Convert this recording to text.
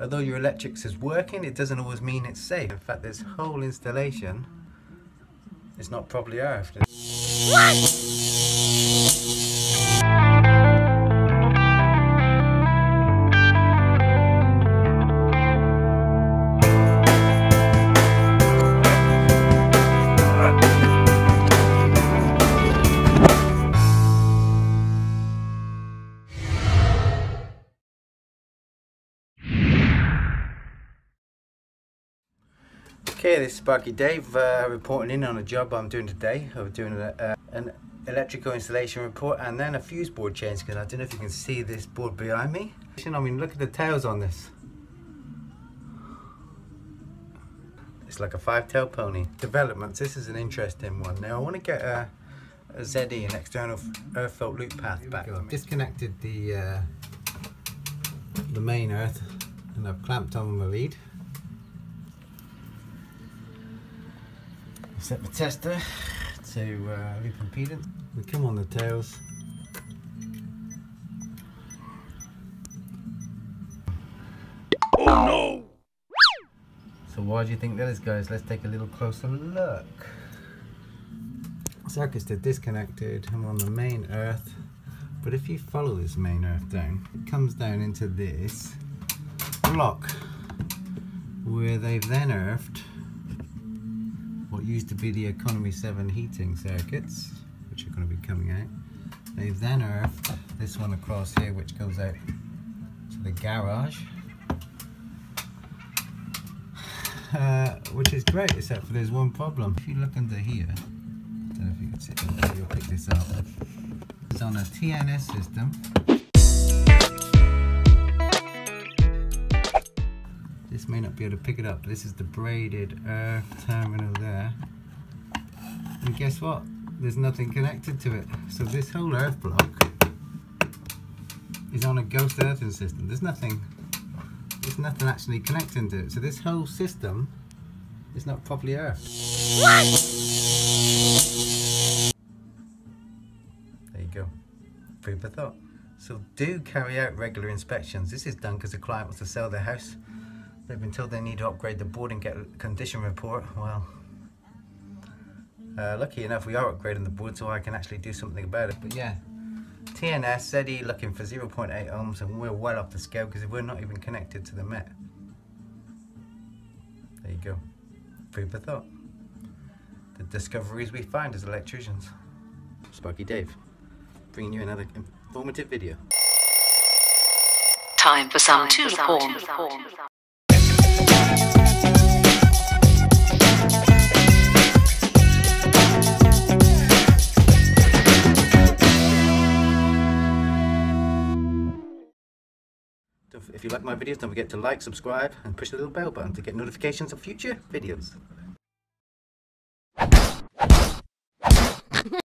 although your electrics is working, it doesn't always mean it's safe. In fact, this whole installation is not properly earthed. Okay, this is Sparky Dave uh, reporting in on a job I'm doing today. I'm doing a, uh, an electrical installation report and then a fuse board change because I don't know if you can see this board behind me. I mean, look at the tails on this. It's like a five-tail pony. Developments, this is an interesting one. Now I want to get a, a ZE, an external earth fault loop path back. I've disconnected the, uh, the main earth and I've clamped on my lead. Set my tester to uh, loop impedance. We come on the tails. Oh no! So why do you think that is guys? Let's take a little closer look. Circuits are disconnected, I'm on the main earth. But if you follow this main earth down, it comes down into this block where they've then earthed what used to be the Economy 7 heating circuits, which are going to be coming out. They've then earthed this one across here, which goes out to the garage. Uh, which is great, except for there's one problem. If you look under here, I don't know if you can see you'll pick this up. It's on a TNS system. This may not be able to pick it up. This is the braided earth terminal there. And guess what? There's nothing connected to it. So this whole earth block is on a ghost earthing system. There's nothing, there's nothing actually connecting to it. So this whole system is not properly earthed. What? There you go. Food for thought. So do carry out regular inspections. This is done because the client wants to sell their house They've been told they need to upgrade the board and get a condition report. Well, uh, lucky enough we are upgrading the board so I can actually do something about it. But yeah, TNS, said ZE looking for 0.8 ohms and we're well off the scale because we're not even connected to the Met. There you go. Food for thought. The discoveries we find as electricians. Sparky Dave, bringing you another informative video. Time for some tool form. If you like my videos, don't forget to like, subscribe, and push the little bell button to get notifications of future videos.